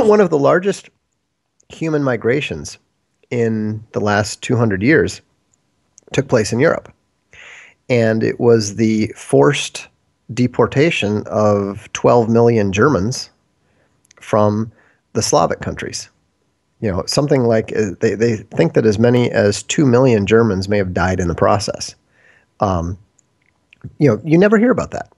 one of the largest human migrations in the last 200 years took place in Europe. And it was the forced deportation of 12 million Germans from the Slavic countries. You know, something like uh, they, they think that as many as 2 million Germans may have died in the process. Um, you know, you never hear about that.